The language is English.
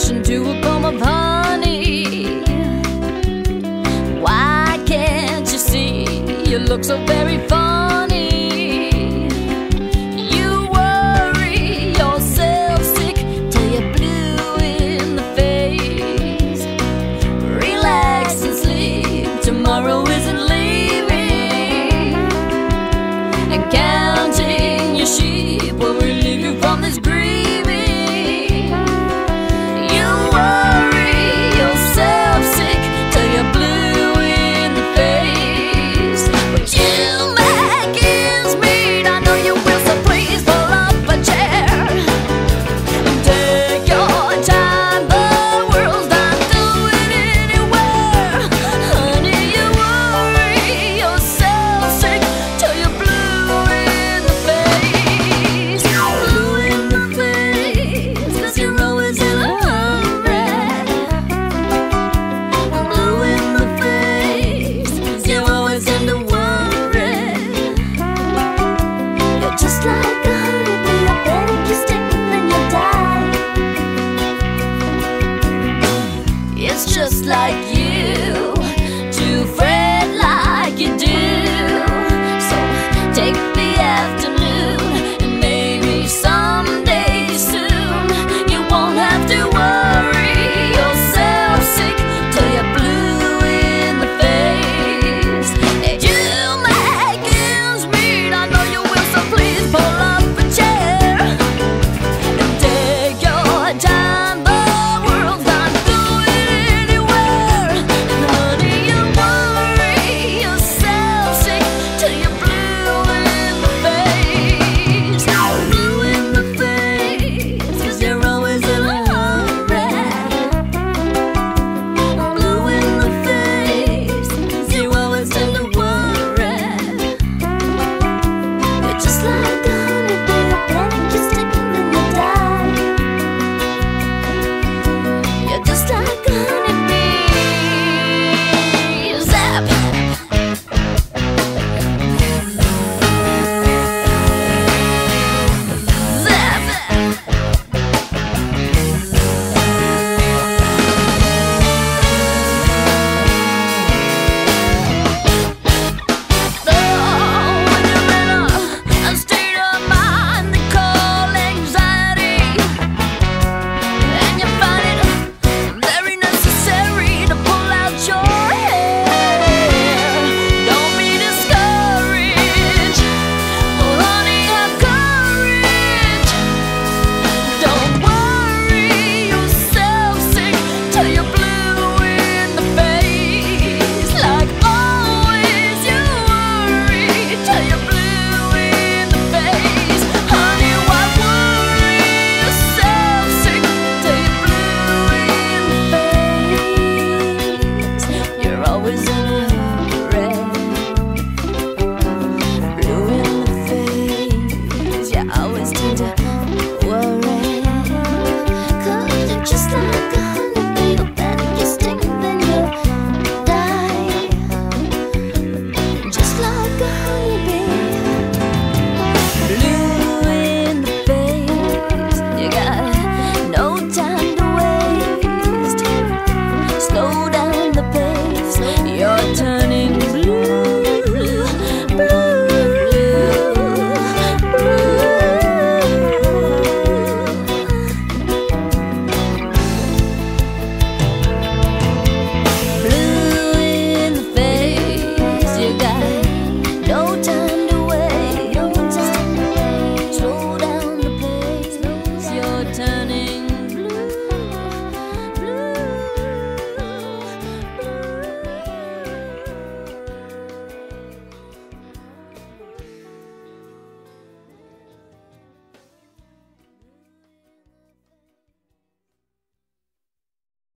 rush into a comb of honey. Why can't you see? You look so very funny. You worry yourself sick till you're blue in the face. Relax and sleep, tomorrow isn't leaving. And counting your sheep like